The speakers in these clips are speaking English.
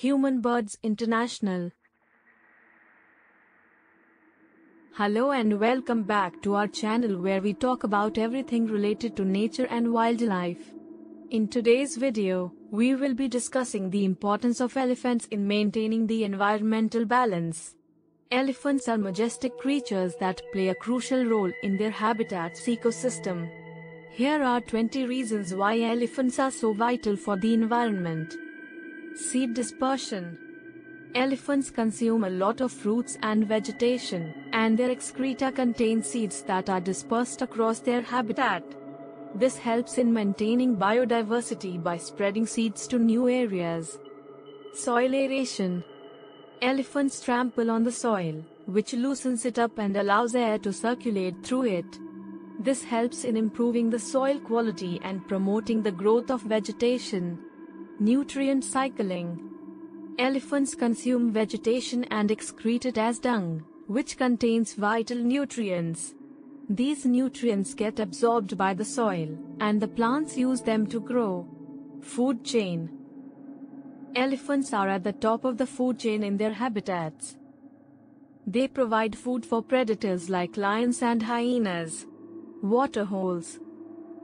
Human Birds International. Hello and welcome back to our channel where we talk about everything related to nature and wildlife. In today's video, we will be discussing the importance of elephants in maintaining the environmental balance. Elephants are majestic creatures that play a crucial role in their habitat's ecosystem. Here are 20 reasons why elephants are so vital for the environment. Seed dispersion. Elephants consume a lot of fruits and vegetation, and their excreta contain seeds that are dispersed across their habitat. This helps in maintaining biodiversity by spreading seeds to new areas. Soil aeration. Elephants trample on the soil, which loosens it up and allows air to circulate through it. This helps in improving the soil quality and promoting the growth of vegetation. Nutrient cycling. Elephants consume vegetation and excrete it as dung, which contains vital nutrients. These nutrients get absorbed by the soil, and the plants use them to grow. Food chain. Elephants are at the top of the food chain in their habitats. They provide food for predators like lions and hyenas. Waterholes.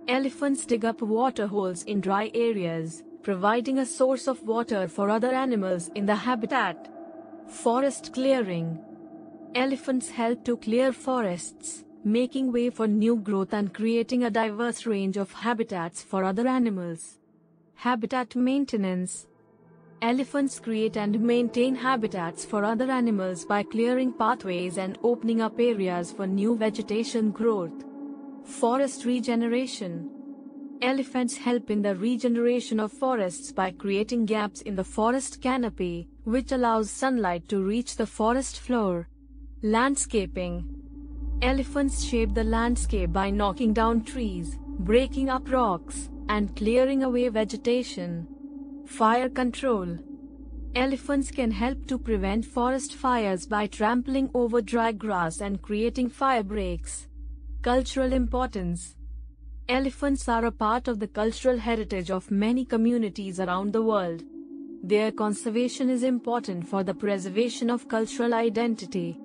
Elephants dig up waterholes in dry areas, providing a source of water for other animals in the habitat. Forest clearing. Elephants help to clear forests, making way for new growth and creating a diverse range of habitats for other animals. Habitat maintenance. Elephants create and maintain habitats for other animals by clearing pathways and opening up areas for new vegetation growth. Forest regeneration. Elephants help in the regeneration of forests by creating gaps in the forest canopy, which allows sunlight to reach the forest floor. Landscaping. Elephants shape the landscape by knocking down trees, breaking up rocks, and clearing away vegetation. Fire control. Elephants can help to prevent forest fires by trampling over dry grass and creating fire breaks. Cultural importance. Elephants are a part of the cultural heritage of many communities around the world. Their conservation is important for the preservation of cultural identity.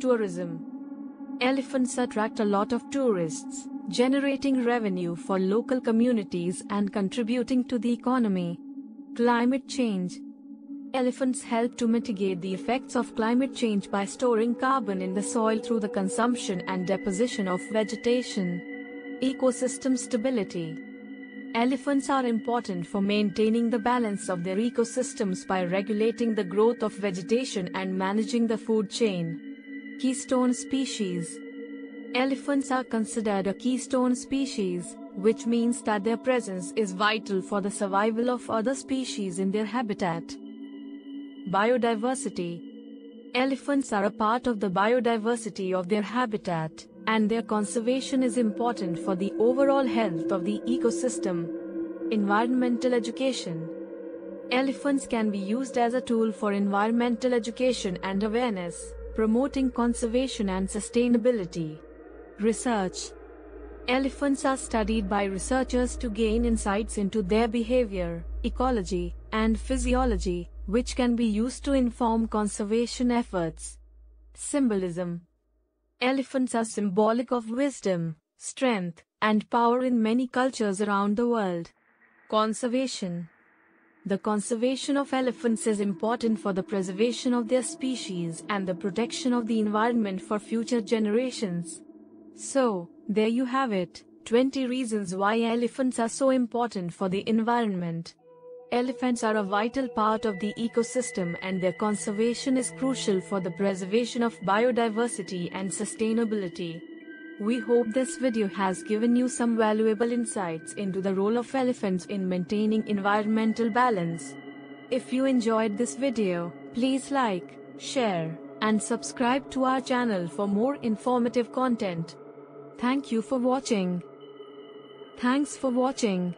Tourism. Elephants attract a lot of tourists, generating revenue for local communities and contributing to the economy. Climate change. Elephants help to mitigate the effects of climate change by storing carbon in the soil through the consumption and deposition of vegetation. Ecosystem stability. Elephants are important for maintaining the balance of their ecosystems by regulating the growth of vegetation and managing the food chain. Keystone species. Elephants are considered a keystone species, which means that their presence is vital for the survival of other species in their habitat. Biodiversity. Elephants are a part of the biodiversity of their habitat, and their conservation is important for the overall health of the ecosystem. Environmental education. Elephants can be used as a tool for environmental education and awareness, promoting conservation and sustainability. Research. Elephants are studied by researchers to gain insights into their behavior, ecology, and physiology, which can be used to inform conservation efforts. Symbolism. Elephants are symbolic of wisdom, strength, and power in many cultures around the world. Conservation. The conservation of elephants is important for the preservation of their species and the protection of the environment for future generations. So, there you have it 20 reasons why elephants are so important for the environment. Elephants are a vital part of the ecosystem and their conservation is crucial for the preservation of biodiversity and sustainability. We hope this video has given you some valuable insights into the role of elephants in maintaining environmental balance. If you enjoyed this video, please like, share, and subscribe to our channel for more informative content. Thank you for watching. Thanks for watching.